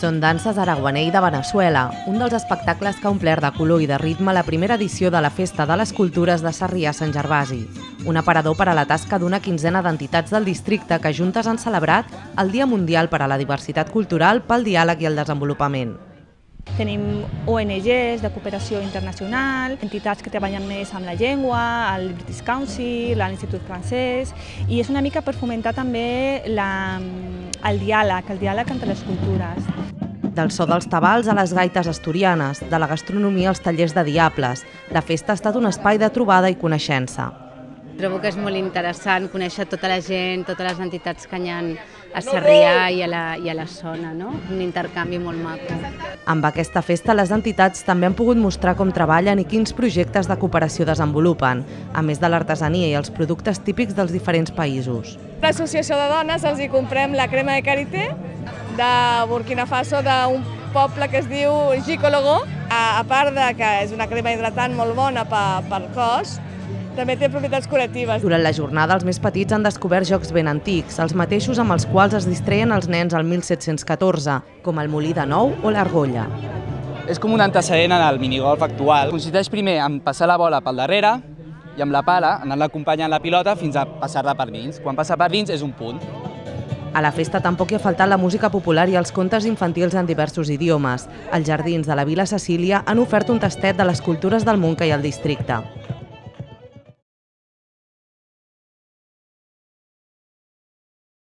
Són danses araguanell de Venezuela, un dels espectacles que ha omplert de color i de ritme la primera edició de la Festa de les Cultures de Sarrià-Sant Gervasi, un aparador per a la tasca d'una quinzena d'entitats del districte que juntes han celebrat el Dia Mundial per a la Diversitat Cultural pel Diàleg i el Desenvolupament. Tenim ONGs de cooperació internacional, entitats que treballen més amb la llengua, el British Council, l'Institut Francès, i és una mica per fomentar també la, el diàleg, el diàleg entre les cultures. Del so dels tabals a les gaites asturianes, de la gastronomia als tallers de diables, la festa ha estat un espai de trobada i coneixença. Trobo que és molt interessant conèixer tota la gent, totes les entitats que hi ha a Sarrià i a la, i a la zona, no? un intercanvi molt maco. Amb aquesta festa, les entitats també han pogut mostrar com treballen i quins projectes de cooperació desenvolupen, a més de l'artesania i els productes típics dels diferents països. L'associació de dones els hi comprem la crema de karité de Burkina Faso, d'un poble que es diu Gicologo. A, a part de que és una crema hidratant molt bona per, per cos, també té propietats curatives. Durant la jornada, els més petits han descobert jocs ben antics, els mateixos amb els quals es distreien els nens al 1714, com el molí de nou o l'argolla. És com un antecedent en el minigolf actual. Consisteix primer en passar la bola pel darrere i amb la pala anar-la acompanyant la pilota fins a passar-la per dins. Quan passa per dins és un punt. A la festa tampoc hi ha faltat la música popular i els contes infantils en diversos idiomes. Els jardins de la Vila Cecília han ofert un tastet de les cultures del Montca i el districte.